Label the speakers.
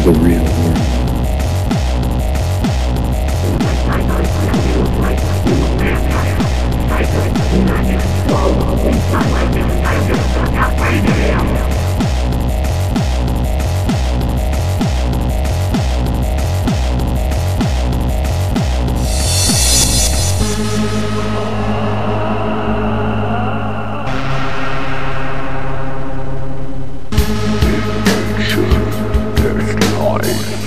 Speaker 1: the real world.
Speaker 2: Raindrops